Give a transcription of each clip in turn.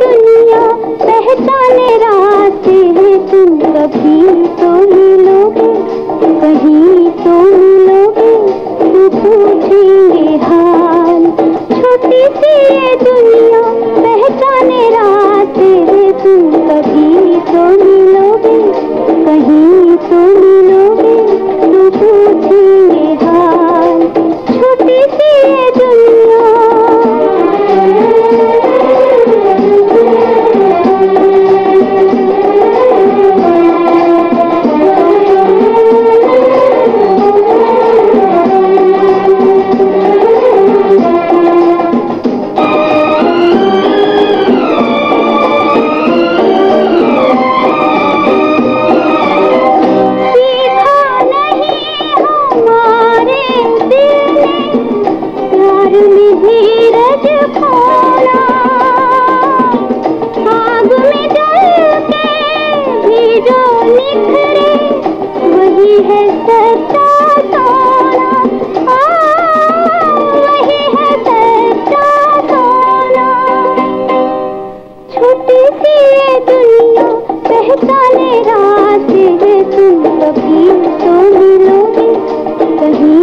दुनिया पहचाने रास्ते हैं तुम कभी तो मिलोगे।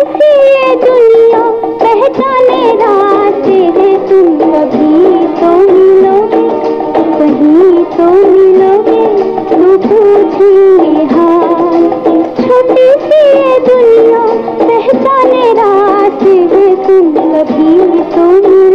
दुनिया पहचाने रास्ते हैं। तुम कभी तो तो दुनिया पहचाने रास्ते तुम कभी तो